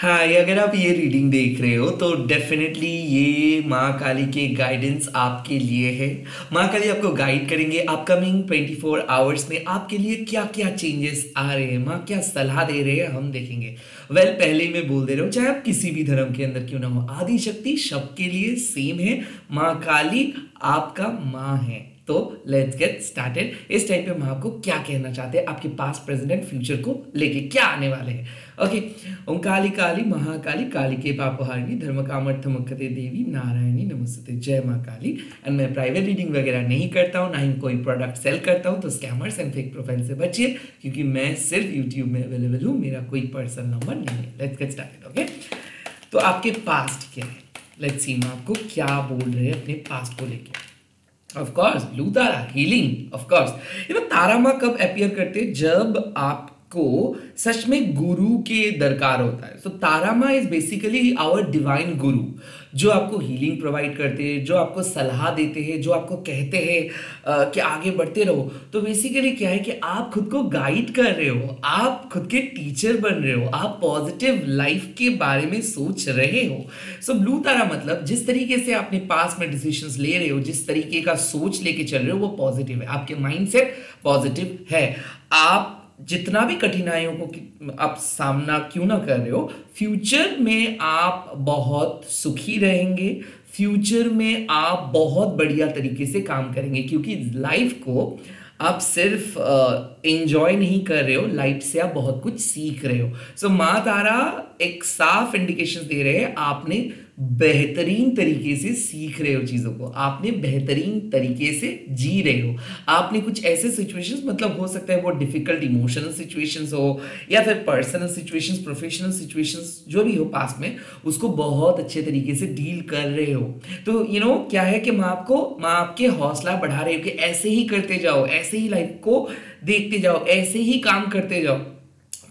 हाँ ये अगर आप ये रीडिंग देख रहे हो तो डेफिनेटली ये माँ काली के गाइडेंस आपके लिए है। माँ काली आपको गाइड करेंगे अपकमिंग 24 फोर आवर्स में। आपके लिए क्या क्या चेंजेस आ रहे हैं? माँ क्या सलाह दे रहे हैं? हम देखेंगे। वेल well, पहले मैं बोल दे रहा हूँ चाहे आप किसी भी धर्म के अंदर क्यों ना हो आदि शक्ति सबके लिए सेम है। माँ काली आपका माँ है। तो लेट्स गेट स्टार्टेड इस टाइम पे मैं आपको क्या कहना चाहते हैं? आपके पास प्रेजेंट एंड फ्यूचर को लेके क्या आने वाले हैं? ओके ओम काली काली महाकाली काली के पापहारिणी धर्म कामर थमकते देवी नारायणी नमस्ते जय माँ काली एंड मैं प्राइवेट रीडिंग वगैरह नहीं करता हूँ, ना ही कोई प्रोडक्ट सेल करता हूँ तो स्कैमर्स एंड फेक प्रोफ़ाइल से बचिए, क्योंकि मैं सिर्फ़ यूट्यूब में अवेलेबल हूँ, मेरा कोई पर्सनल नंबर नहीं है। लेट्स गेट स्टार्टेड ओके तो आपके पास्ट क्या है? लेट्स सी मैं आपको क्या बोल रहे हैं अपने पास्ट को लेकर of course blue Tara healing of course you know Tara माँ कब अपियर करते जब आपको सच में गुरु के दरकार होता है। सो तारा माँ इज़ बेसिकली आवर डिवाइन गुरु, जो आपको हीलिंग प्रोवाइड करते हैं, जो आपको सलाह देते हैं, जो आपको कहते हैं कि आगे बढ़ते रहो। तो बेसिकली क्या है कि आप खुद को गाइड कर रहे हो, आप खुद के टीचर बन रहे हो, आप पॉजिटिव लाइफ के बारे में सोच रहे हो। सो ब्लू तारा मतलब जिस तरीके से आपने पास में डिसीजंस ले रहे हो, जिस तरीके का सोच लेके चल रहे हो, वो पॉजिटिव है। आपके माइंडसेट पॉजिटिव है। आप जितना भी कठिनाइयों को आप सामना क्यों ना कर रहे हो फ्यूचर में आप बहुत सुखी रहेंगे फ्यूचर में आप बहुत बढ़िया तरीके से काम करेंगे क्योंकि लाइफ को आप सिर्फ़ एंजॉय नहीं कर रहे हो लाइफ से आप बहुत कुछ सीख रहे हो। सो so, माँ तारा एक साफ़ इंडिकेशन दे रहे हैं आपने बेहतरीन तरीके से सीख रहे हो चीज़ों को। आपने बेहतरीन तरीके से जी रहे हो। आपने कुछ ऐसे सिचुएशंस मतलब हो सकता है वो डिफ़िकल्ट इमोशनल सिचुएशंस हो या फिर पर्सनल सिचुएशंस प्रोफेशनल सिचुएशंस जो भी हो पास में उसको बहुत अच्छे तरीके से डील कर रहे हो। तो यू you नो know, क्या है कि मैं आपको मैं आपके हौसला बढ़ा रही हूँ कि ऐसे ही करते जाओ ऐसे ही लाइफ को देखते जाओ ऐसे ही काम करते जाओ।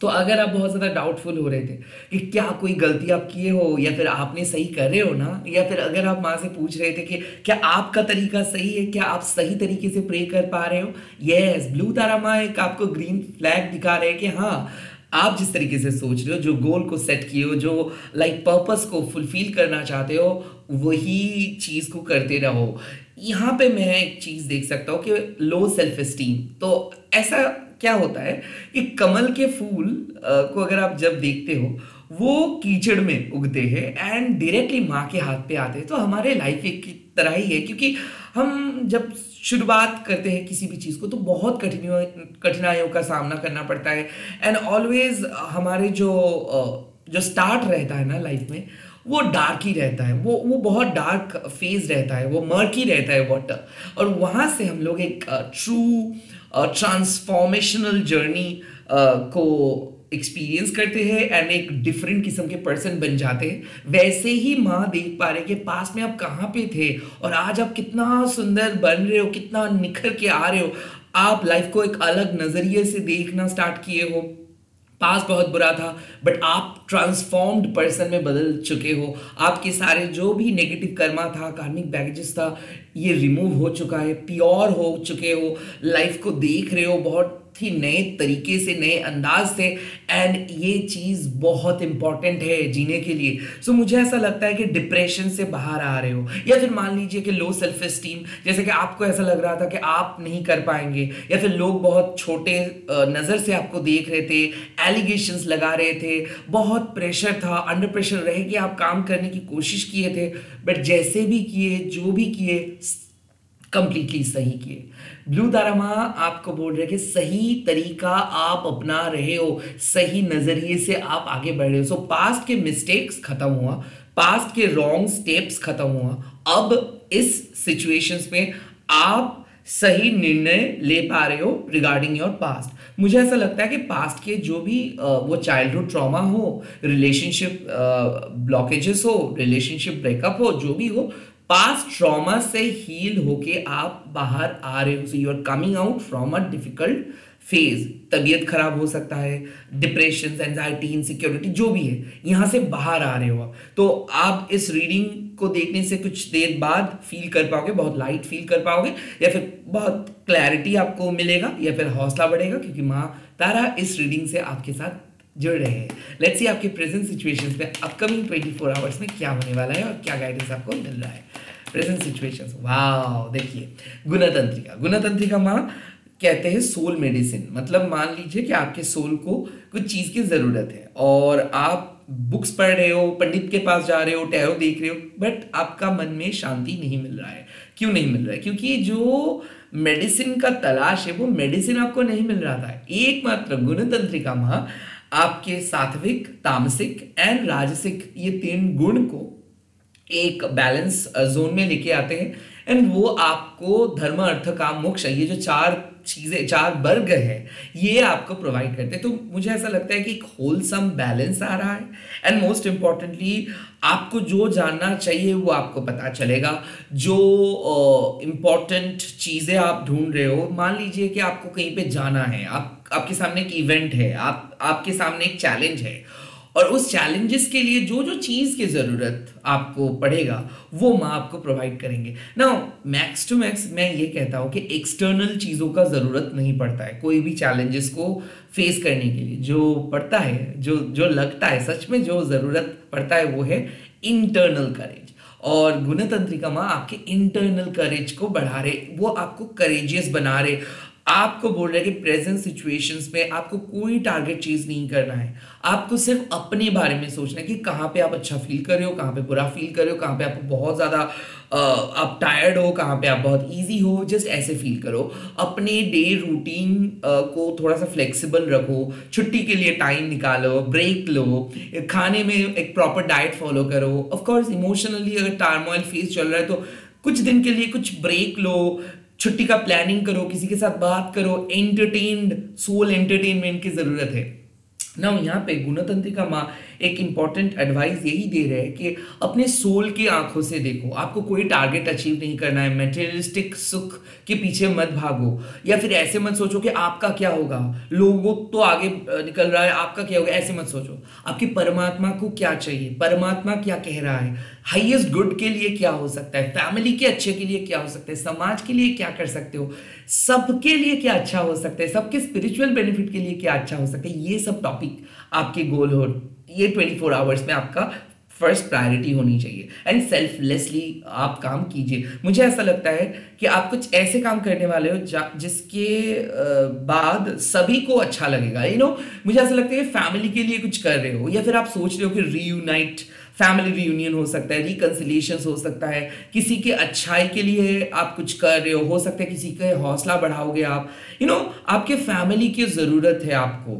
तो अगर आप बहुत ज़्यादा डाउटफुल हो रहे थे कि क्या कोई गलती आप किए हो या फिर आपने सही कर रहे हो ना या फिर अगर आप माँ से पूछ रहे थे कि क्या आपका तरीका सही है क्या आप सही तरीके से प्रे कर पा रहे हो? यस ब्लू तारा माँ एक आपको ग्रीन फ्लैग दिखा रहे हैं कि हाँ आप जिस तरीके से सोच रहे हो जो गोल को सेट किए हो जो लाइक like, पर्पस को फुलफिल करना चाहते हो वही चीज़ को करते रहो। यहाँ पे मैं एक चीज़ देख सकता हूँ कि लो सेल्फ स्टीम तो ऐसा क्या होता है कि कमल के फूल को अगर आप जब देखते हो, वो कीचड़ में उगते हैं एंड डायरेक्टली माँ के हाथ पे आते हैं। तो हमारे लाइफ एक की तरह ही है, क्योंकि हम जब शुरुआत करते हैं किसी भी चीज़ को तो बहुत कठिनाइयों कठिनाइयों का सामना करना पड़ता है। एंड ऑलवेज हमारे जो जो स्टार्ट रहता है ना लाइफ में, वो डार्क ही रहता है। वो वो बहुत डार्क फ़ेज़ रहता है, वो मर्की रहता है वाटर और वहाँ से हम लोग एक ट्रू ट्रांसफॉर्मेशनल जर्नी को एक्सपीरियंस करते हैं एंड एक डिफरेंट किस्म के पर्सन बन जाते हैं। वैसे ही माँ देख पा रहे कि पास में आप कहाँ पे थे और आज आप कितना सुंदर बन रहे हो, कितना निखर के आ रहे हो। आप लाइफ को एक अलग नज़रिए से देखना स्टार्ट किए हो। पास बहुत बुरा था बट आप ट्रांसफॉर्म्ड पर्सन में बदल चुके हो। आपके सारे जो भी नेगेटिव कर्मा था कार्मिक बैगेजेस था, ये रिमूव हो चुका है प्योर हो चुके हो। लाइफ को देख रहे हो, बहुत ही नए तरीके से नए अंदाज से एंड ये चीज़ बहुत इंपॉर्टेंट है जीने के लिए। सो so, मुझे ऐसा लगता है कि डिप्रेशन से बाहर आ रहे हो। या फिर मान लीजिए कि लो सेल्फ स्टीम जैसे कि आपको ऐसा लग रहा था कि आप नहीं कर पाएँगे या फिर लोग बहुत छोटे नज़र से आपको देख रहे थे एलिगेशंस लगा रहे थे बहुत प्रेशर था अंडर प्रेशर रह के आप काम करने की कोशिश किए थे बट जैसे भी किए जो भी किए कंप्लीटली सही किए। ब्लू दारामा आपको बोल रहे कि सही तरीका आप अपना रहे हो, सही नज़रिए से आप आगे बढ़ रहे हो। सो पास्ट के मिस्टेक्स खत्म हुआ पास्ट के रॉन्ग स्टेप्स खत्म हुआ। अब इस सिचुएशंस में आप सही निर्णय ले पा रहे हो रिगार्डिंग योर पास्ट मुझे ऐसा लगता है कि पास्ट के जो भी वो चाइल्डहुड ट्रॉमा हो रिलेशनशिप ब्लॉकेजेस हो रिलेशनशिप ब्रेकअप हो, जो भी हो पास्ट ट्रॉमा से हील होके आप बाहर आ रहे हो। So you are coming out from a difficult phase तबीयत खराब हो सकता है डिप्रेशन एंजाइटी इनसिक्योरिटी जो भी है, यहाँ से बाहर आ रहे हो तो आप इस रीडिंग को देखने से कुछ देर बाद फील कर पाओगे, बहुत लाइट फील कर पाओगे, या फिर बहुत क्लैरिटी आपको मिलेगा, या फिर हौसला बढ़ेगा, क्योंकि माँ तारा इस रीडिंग से आपके साथ जुड़ रहे हैं। लेट्स सी आपके प्रेजेंट सिचुएशंस में अपकमिंग 24 आवर्स में क्या होने वाला है और क्या गाइडेंस आपको मिल रहा है। प्रेजेंट सिचुएशंस वाह देखिए, गुणतंत्रिका। गुणतंत्रिका माँ कहते हैं सोल मेडिसिन मतलब मान लीजिए कि आपके सोल को कुछ चीज़ की ज़रूरत है और आप बुक्स पढ़ रहे हो, पंडित के पास जा रहे हो टैरो देख रहे हो बट आपका मन में शांति नहीं मिल रहा है। क्यों नहीं मिल रहा है? क्योंकि जो मेडिसिन का तलाश है, वो मेडिसिन आपको नहीं मिल रहा था। एकमात्र गुणतंत्रिका माँ आपके सात्विक तामसिक एंड राजसिक ये तीन गुण को एक बैलेंस जोन में लेके आते हैं। एंड वो आपको धर्म अर्थ काम मोक्ष ये जो चार चीज़ें चार वर्ग है ये आपको प्रोवाइड करते हैं। तो मुझे ऐसा लगता है कि एक होलसम बैलेंस आ रहा है। एंड मोस्ट इंपॉर्टेंटली आपको जो जानना चाहिए वो आपको पता चलेगा। जो इंपॉर्टेंट uh, चीज़ें आप ढूंढ रहे हो मान लीजिए कि आपको कहीं पे जाना है आप आपके सामने एक इवेंट है, आप, आपके सामने एक चैलेंज है। और उस चैलेंजेस के लिए जो जो चीज़ की ज़रूरत आपको पड़ेगा, वो माँ आपको प्रोवाइड करेंगे। ना मैक्स टू मैक्स मैं ये कहता हूँ कि एक्सटर्नल चीज़ों का ज़रूरत नहीं पड़ता है, कोई भी चैलेंजेस को फेस करने के लिए। जो पड़ता है, जो जो लगता है, सच में जो ज़रूरत पड़ता है, वो है इंटरनल करेज और गुणतंत्रिका माँ आपके इंटरनल करेज को बढ़ा रहे, वो आपको करेजियस बना रहे। आपको बोल रहे हैं कि प्रेजेंट सिचुएशंस में आपको कोई टारगेट चीज़ नहीं करना है। आपको सिर्फ़ अपने बारे में सोचना है कि कहाँ पे आप अच्छा फील कर रहे हो, कहाँ पे बुरा फील कर रहे हो, कहाँ पे आपको बहुत ज़्यादा आप टायर्ड हो, कहाँ पे आप बहुत इजी हो जस्ट ऐसे फील करो। अपने डे रूटीन को थोड़ा सा फ्लेक्सिबल रखो, छुट्टी के लिए टाइम निकालो ब्रेक लो, खाने में एक प्रॉपर डाइट फॉलो करो। ऑफकोर्स इमोशनली अगर टार्मोइल फेस चल रहा है तो कुछ दिन के लिए कुछ ब्रेक लो छुट्टी का प्लानिंग करो, किसी के साथ बात करो एंटरटेन्ड सोल एंटरटेनमेंट की ज़रूरत है। ना यहाँ पे गुणतंत्रिका माँ एक इंपॉर्टेंट एडवाइस यही दे रहे हैं कि अपने सोल की आँखों से देखो। आपको कोई टारगेट अचीव नहीं करना है। मेटेरियलिस्टिक सुख के पीछे मत भागो। या फिर ऐसे मत सोचो कि आपका क्या होगा? लोगों तो आगे निकल रहा है। आपका क्या होगा? ऐसे मत सोचो। आपकी परमात्मा को क्या चाहिए? परमात्मा क्या कह रहा है? हाइएस्ट गुड के लिए क्या हो सकता है? फैमिली के अच्छे के लिए क्या हो सकता है? समाज के लिए क्या कर सकते हो? सबके लिए क्या अच्छा हो सकता है? सबके स्पिरिचुअल बेनिफिट के लिए क्या अच्छा हो सकता है? ये सब टॉपिक आपके गोल हो ये 24 आवर्स में आपका फ़र्स्ट प्रायोरिटी होनी चाहिए। एंड सेल्फलेसली आप काम कीजिए। मुझे ऐसा लगता है कि आप कुछ ऐसे काम करने वाले हो जिसके बाद सभी को अच्छा लगेगा। यू you नो know, मुझे ऐसा लगता है फैमिली के लिए कुछ कर रहे हो या फिर आप सोच रहे हो कि रीयूनाइट फैमिली रियूनियन हो सकता है रिकन्सिलेशन हो सकता है। किसी के अच्छाई के लिए आप कुछ कर रहे हो हो सकता है किसी के हौसला बढ़ाओगे आप। यू you नो know, आपके फैमिली की ज़रूरत है आपको।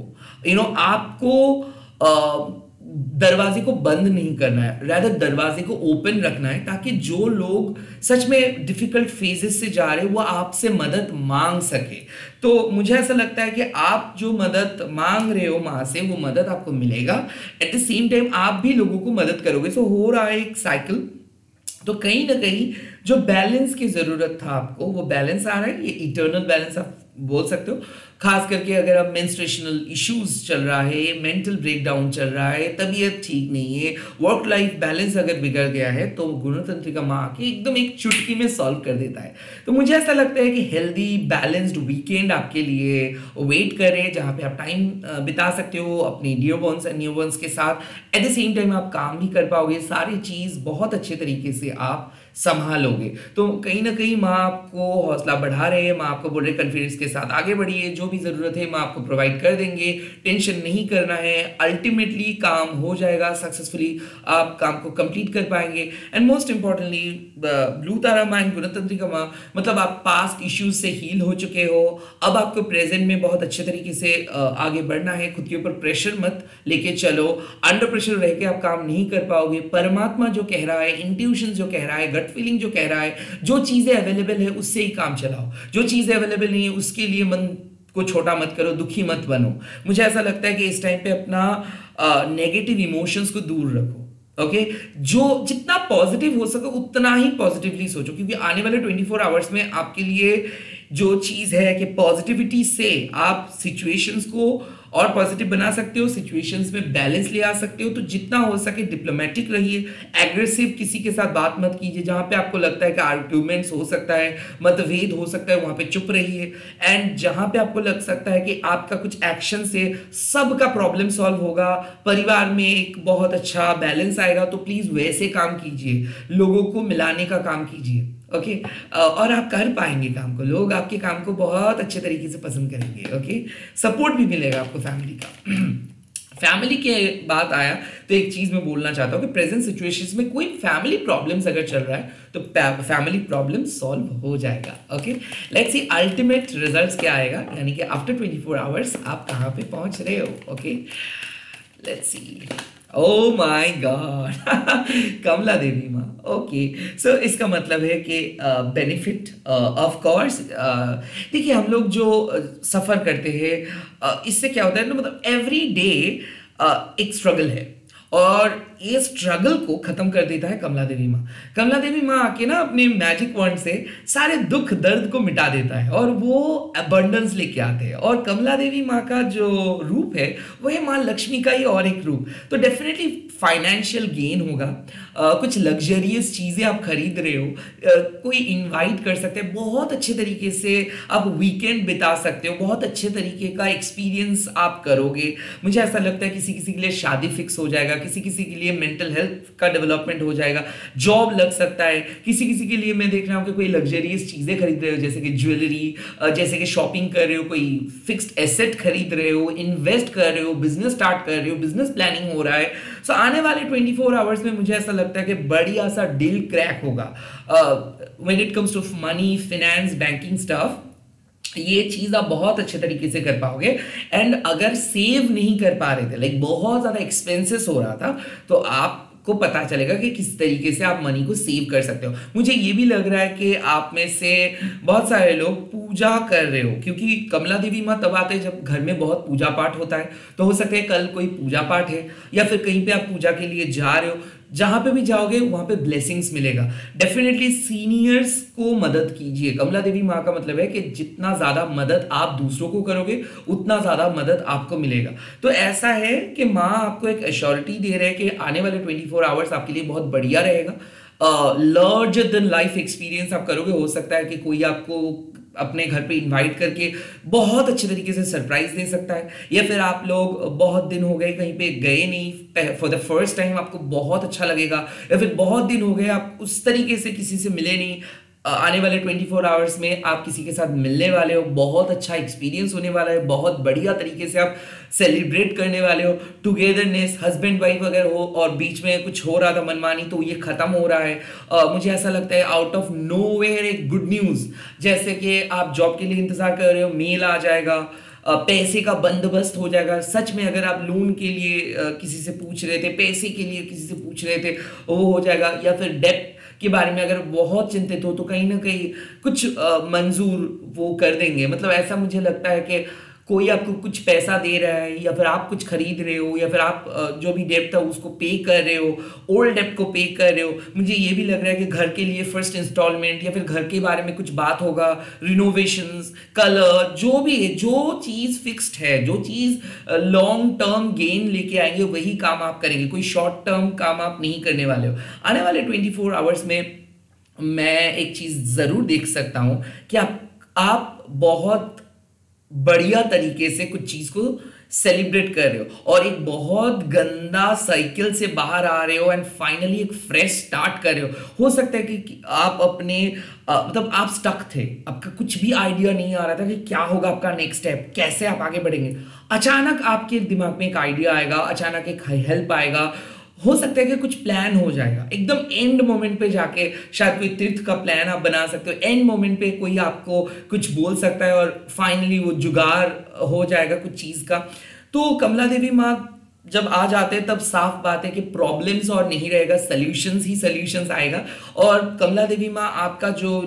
यू you नो know, आपको दरवाजे को बंद नहीं करना है रैदर दरवाजे को ओपन रखना है ताकि जो लोग सच में डिफ़िकल्ट फेजेस से जा रहे वो आपसे मदद मांग सके। तो मुझे ऐसा लगता है कि आप जो मदद मांग रहे हो माँ से, वो मदद आपको मिलेगा। एट द सेम टाइम आप भी लोगों को मदद करोगे। सो हो रहा है एक साइकिल तो कहीं ना कहीं जो बैलेंस की ज़रूरत था आपको, वो बैलेंस आ रहा है। ये इटर्नल बैलेंस आप बोल सकते हो। खास करके अगर अब मेंस्ट्रेशनल इश्यूज़ चल रहा है मेंटल ब्रेकडाउन चल रहा है, तबीयत ठीक नहीं है वर्क लाइफ बैलेंस अगर बिगड़ गया है तो गुणतंत्रिका माँ के एकदम एक चुटकी में सॉल्व कर देता है। तो मुझे ऐसा लगता है कि हेल्दी बैलेंस्ड वीकेंड आपके लिए वेट करें, जहाँ पे आप टाइम बिता सकते हो अपने dear bonds and new bonds के साथ। एट द सेम टाइम आप काम भी कर पाओगे, सारी चीज़ बहुत अच्छे तरीके से आप संभालोगे। तो कहीं ना कहीं माँ आपको हौसला बढ़ा रहे हैं, माँ आपको बोल रहे कॉन्फिडेंस के साथ आगे बढ़िए, जो भी ज़रूरत है माँ आपको प्रोवाइड कर देंगे। टेंशन नहीं करना है। अल्टीमेटली काम हो जाएगा सक्सेसफुली आप काम को कंप्लीट कर पाएँगे। And most importantly blue Tara mind गुणतंत्रिका माँ मतलब आप पास्ट इश्यूज़ से हील हो चुके हो। अब आपको प्रेजेंट में बहुत अच्छे तरीके से आगे बढ़ना है। खुद के ऊपर प्रेशर मत लेके चलो। अंडर प्रेशर रह के आप काम नहीं कर पाओगे। परमात्मा जो कह रहा है इंट्यूशन जो कह रहा है गट फीलिंग जो कह रहा है, जो चीज़ें अवेलेबल है, उससे ही काम चलाओ। जो चीज़ें अवेलेबल नहीं है, उसके लिए मन को छोटा मत करो, दुखी मत बनो मुझे ऐसा लगता है कि इस टाइम पे अपना नेगेटिव इमोशंस को दूर रखो ओके okay? जो जितना पॉजिटिव हो सके, उतना ही पॉजिटिवली सोचो, क्योंकि आने वाले 24 आवर्स में आपके लिए जो चीज़ है कि पॉजिटिविटी से आप सिचुएशंस को और पॉजिटिव बना सकते हो सिचुएशंस में बैलेंस ले आ सकते हो तो जितना हो सके डिप्लोमेटिक रहिए। एग्रेसिव किसी के साथ बात मत कीजिए, जहाँ पे आपको लगता है कि आर्ग्यूमेंट्स हो सकता है, मतभेद हो सकता है, वहाँ पे चुप रहिए। एंड जहाँ पे आपको लग सकता है कि आपका कुछ एक्शन से सबका प्रॉब्लम सॉल्व होगा, परिवार में एक बहुत अच्छा बैलेंस आएगा तो प्लीज़ वैसे काम कीजिए। लोगों को मिलाने का काम कीजिए। ओके और आप कर पाएँगे काम को। लोग आपके काम को बहुत अच्छे तरीके से पसंद करेंगे ओके सपोर्ट भी मिलेगा आपको फैमिली का। फैमिली के बात आया तो एक चीज़ मैं बोलना चाहता हूँ कि प्रेजेंट सिचुएशंस में कोई फैमिली प्रॉब्लम्स अगर चल रहा है तो फैमिली प्रॉब्लम सॉल्व हो जाएगा okay let's see ultimate results क्या आएगा। यानी कि आफ्टर 24 आवर्स आप कहाँ पे पहुँच रहे हो okay let's see oh my god Kamala Devi माँ ओके सो इसका मतलब है कि बेनिफिट ऑफ़ कोर्स देखिए हम लोग जो सफ़र करते हैं uh, इससे क्या होता है ना मतलब एवरी डे एक स्ट्रगल है और ये स्ट्रगल को खत्म कर देता है कमला देवी माँ। कमला देवी माँ आके ना अपने मैजिक वॉन्ड से सारे दुख दर्द को मिटा देता है और वो अबंडेंस लेके आते हैं। और कमला देवी माँ का जो रूप है वो है माँ लक्ष्मी का ही और एक रूप। तो डेफिनेटली फाइनेंशियल गेन होगा। आ, कुछ लग्जरियस चीज़ें आप खरीद रहे हो आ, कोई इनवाइट कर सकते हैं बहुत अच्छे तरीके से आप वीकेंड बिता सकते हो बहुत अच्छे तरीके का एक्सपीरियंस आप करोगे। मुझे ऐसा लगता है किसी किसी के लिए शादी फिक्स हो जाएगा किसी किसी के लिए मेंटल हेल्थ का डेवलपमेंट हो जाएगा। जॉब लग सकता है। किसी किसी के लिए मैं देख रहा हूँ कि कोई लग्जरियस चीज़ें खरीद रहे हो जैसे कि ज्वेलरी जैसे कि शॉपिंग कर रहे हो कोई फिक्स्ड एसेट खरीद रहे हो इन्वेस्ट कर रहे हो बिज़नेस स्टार्ट कर रहे हो बिज़नेस प्लानिंग हो रहा है। सो so, आने वाले 24 आवर्स में मुझे ऐसा लगता है कि बढ़िया सा डील क्रैक होगा। When it comes to money finance banking stuff ये चीज़ आप बहुत अच्छे तरीके से कर पाओगे। एंड अगर सेव नहीं कर पा रहे थे लाइक बहुत ज़्यादा एक्सपेंसेस हो रहा था तो आप को पता चलेगा कि किस तरीके से आप मनी को सेव कर सकते हो। मुझे ये भी लग रहा है कि आप में से बहुत सारे लोग पूजा कर रहे हो, क्योंकि कमला देवी माँ तब आते हैं जब घर में बहुत पूजा पाठ होता है। तो हो सकता है कल कोई पूजा पाठ है, या फिर कहीं पे आप पूजा के लिए जा रहे हो जहाँ पे भी जाओगे, वहाँ पे ब्लेसिंग्स मिलेगा। डेफिनेटली सीनियर्स को मदद कीजिए। कमला देवी माँ का मतलब है कि जितना ज़्यादा मदद आप दूसरों को करोगे, उतना ज़्यादा मदद आपको मिलेगा। तो ऐसा है कि माँ आपको एक एश्योरिटी दे रहे हैं कि आने वाले ट्वेंटी फोर आवर्स आपके लिए बहुत बढ़िया रहेगा। लार्जर देन लाइफ एक्सपीरियंस आप करोगे। हो सकता है कि कोई आपको अपने घर पे इनवाइट करके बहुत अच्छे तरीके से सरप्राइज़ दे सकता है। या फिर आप लोग बहुत दिन हो गए कहीं पे गए नहीं फॉर द फ़र्स्ट टाइम आपको बहुत अच्छा लगेगा। या फिर बहुत दिन हो गए आप उस तरीके से किसी से मिले नहीं आने वाले 24 आवर्स में आप किसी के साथ मिलने वाले हो बहुत अच्छा एक्सपीरियंस होने वाला है बहुत बढ़िया तरीके से आप सेलिब्रेट करने वाले हो टुगेदरनेस हस्बैंड वाइफ अगर हो और बीच में कुछ हो रहा था मनमानी तो ये खत्म हो रहा है। uh, मुझे ऐसा लगता है आउट ऑफ़ नो वेयर एक गुड न्यूज़ जैसे कि आप जॉब के लिए इंतज़ार कर रहे हो मेल आ जाएगा पैसे का बंदोबस्त हो जाएगा। सच में अगर आप लोन के लिए किसी से पूछ रहे थे पैसे के लिए किसी से पूछ रहे थे वो हो जाएगा या फिर डेप्ट के बारे में अगर बहुत चिंतित हो तो कहीं ना कहीं कुछ मंजूर वो कर देंगे। मतलब ऐसा मुझे लगता है कि कोई आपको कुछ पैसा दे रहा है, या फिर आप कुछ खरीद रहे हो, या फिर आप जो भी डेप्ट था उसको पे कर रहे हो ओल्ड डेप्ट को पे कर रहे हो। मुझे ये भी लग रहा है कि घर के लिए फ़र्स्ट इंस्टॉलमेंट या फिर घर के बारे में कुछ बात होगा रिनोवेशन कलर जो भी है, जो चीज़ फिक्स्ड है, जो चीज़ लॉन्ग टर्म गेन लेके आएँगे, वही काम आप करेंगे। कोई शॉर्ट टर्म काम आप नहीं करने वाले हो। आने वाले ट्वेंटी फोर आवर्स में मैं एक चीज़ ज़रूर देख सकता हूँ कि आप आप बहुत बढ़िया तरीके से कुछ चीज़ को सेलिब्रेट कर रहे हो। और एक बहुत गंदा साइकिल से बाहर आ रहे हो एंड फाइनली एक फ्रेश स्टार्ट कर रहे हो। हो सकता है कि आप अपने मतलब आप स्टक थे। आपका कुछ भी आइडिया नहीं आ रहा था कि क्या होगा आपका नेक्स्ट स्टेप कैसे आप आगे बढ़ेंगे। अचानक आपके दिमाग में एक आइडिया आएगा, अचानक एक हेल्प आएगा हो सकता है कि कुछ प्लान हो जाएगा। एकदम एंड मोमेंट पे जाके शायद कोई तीर्थ का प्लान आप बना सकते हो। एंड मोमेंट पे कोई आपको कुछ बोल सकता है और फाइनली वो जुगाड़ हो जाएगा कुछ चीज़ का। तो कमला देवी माँ जब आ जाते हैं, तब साफ़ बात है कि प्रॉब्लम्स और नहीं रहेगा सल्यूशंस ही सल्यूशंस आएगा। और कमला देवी माँ, आपका जो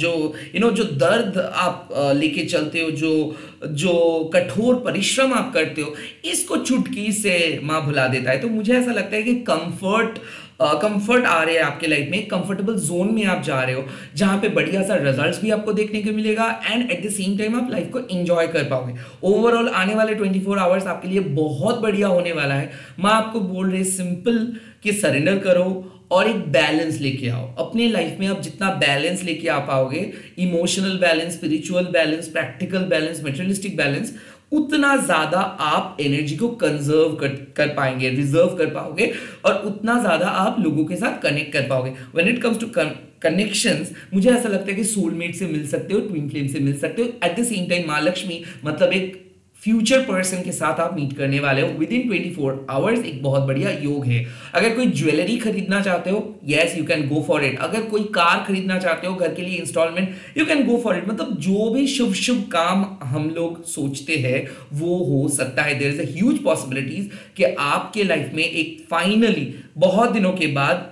जो यू नो जो दर्द आप लेके चलते हो, जो जो कठोर परिश्रम आप करते हो, इसको चुटकी से माँ भुला देता है। तो मुझे ऐसा लगता है कि कंफर्ट कंफर्ट आ रहे हैं आपके लाइफ में कंफर्टेबल जोन में आप जा रहे हो, जहाँ पे बढ़िया सा रिजल्ट्स भी आपको देखने को मिलेगा and at the same time आप लाइफ को एंजॉय कर पाओगे। ओवरऑल आने वाले 24 आवर्स आपके लिए बहुत बढ़िया होने वाला है। मैं आपको बोल रही सिंपल कि सरेंडर करो और एक बैलेंस लेके आओ। अपने लाइफ में आप जितना बैलेंस लेके आ पाओगे emotional balance spiritual balance practical balance materialistic balance उतना ज़्यादा आप एनर्जी को कंजर्व कर, कर पाएँगे रिज़र्व कर पाओगे और उतना ज़्यादा आप लोगों के साथ कनेक्ट कर पाओगे। When it comes to connection मुझे ऐसा लगता है कि सोलमेट से मिल सकते हो ट्विन फ्लेम से मिल सकते हो। At the same time Mahalakshmi मतलब एक फ्यूचर पर्सन के साथ आप मीट करने वाले हो within twenty four hours एक बहुत बढ़िया योग है। अगर कोई ज्वेलरी खरीदना चाहते हो yes you can go for it अगर कोई कार खरीदना चाहते हो, घर के लिए instalment you can go for it मतलब जो भी शुभ शुभ काम हम लोग सोचते हैं, वो हो सकता है। देर इज़ अज पॉसिबिलिटीज कि आपके लाइफ में एक फाइनली बहुत दिनों के बाद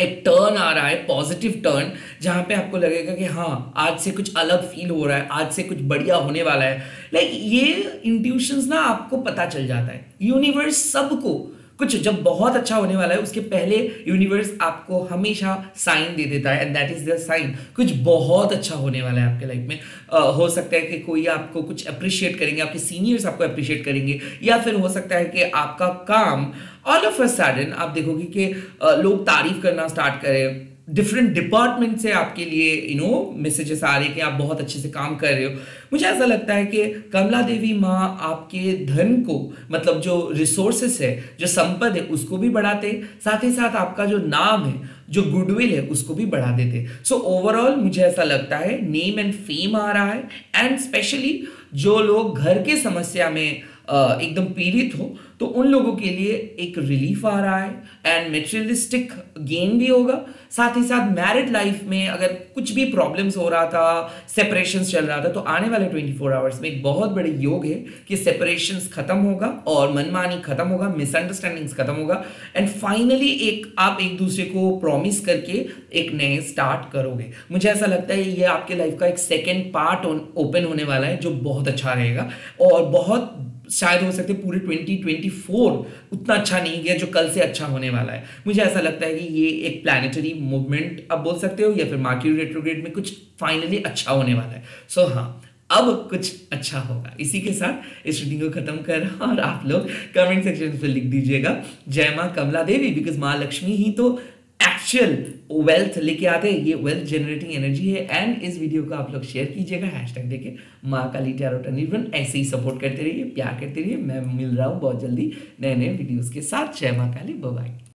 एक टर्न आ रहा है पॉजिटिव टर्न जहाँ पे आपको लगेगा कि हाँ आज से कुछ अलग फील हो रहा है, आज से कुछ बढ़िया होने वाला है। लाइक ये इंट्यूशंस ना आपको पता चल जाता है। यूनिवर्स सबको कुछ जब बहुत अच्छा होने वाला है उसके पहले यूनिवर्स आपको हमेशा साइन दे देता है and that is the sign कुछ बहुत अच्छा होने वाला है आपके लाइफ में। आ, हो सकता है कि कोई आपको कुछ अप्रिशिएट करेंगे आपके सीनियर्स आपको अप्रिशिएट करेंगे या फिर हो सकता है कि आपका काम ऑल ऑफ़ अ सडन आप देखोगे कि लोग तारीफ़ करना स्टार्ट करें। डिफरेंट डिपार्टमेंट से आपके लिए यू नो मैसेजेस आ रहे हैं कि आप बहुत अच्छे से काम कर रहे हो। मुझे ऐसा लगता है कि कमला देवी माँ आपके धन को मतलब जो रिसोर्सेस है जो संपद है उसको भी बढ़ाते साथ ही साथ आपका जो नाम है जो गुडविल है उसको भी बढ़ा देते। सो so, ओवरऑल मुझे ऐसा लगता है नेम एंड फेम आ रहा है एंड स्पेशली जो लोग घर के समस्या में एकदम पीड़ित हो तो उन लोगों के लिए एक रिलीफ आ रहा है एंड मेटेरियलिस्टिक गेन भी होगा। साथ ही साथ मैरिड लाइफ में अगर कुछ भी प्रॉब्लम्स हो रहा था सेपरेशन चल रहा था तो आने वाले 24 फोर आवर्स में एक बहुत बड़े योग है कि सेपरेशन खत्म होगा और मनमानी खत्म होगा मिसअंडरस्टैंडिंग्स खत्म होगा एंड फाइनली एक आप एक दूसरे को प्रॉमिस करके एक नए स्टार्ट करोगे। मुझे ऐसा लगता है ये आपके लाइफ का एक सेकेंड पार्ट ओपन होने वाला है, जो बहुत अच्छा रहेगा और बहुत शायद हो सकते पूरे 2024 उतना अच्छा नहीं गया जो कल से अच्छा होने वाला है। मुझे ऐसा लगता है कि ये एक प्लानिटरी मूवमेंट अब बोल सकते हो या फिर मार्क्यूरी रेट्रोग्रेड में कुछ फाइनली अच्छा होने वाला है। सो so, हाँ अब कुछ अच्छा होगा। इसी के साथ इस रीडिंग को खत्म कर और आप लोग कमेंट सेक्शन में लिख दीजिएगा। जय माँ कमला देवी बिकॉज़ माँ लक्ष्मी ही तो एक्चुअल वेल्थ लेके आते हैं। ये वेल्थ जनरेटिंग एनर्जी है। एंड इस वीडियो को आप लोग शेयर कीजिएगा। हैश टैग देखे। माँ काली टैरोटा निर्वन ऐसे ही सपोर्ट करते रहिए, प्यार करते रहिए। मैं मिल रहा हूँ बहुत जल्दी नए नए वीडियोज़ के साथ। जय माँ काली। बाय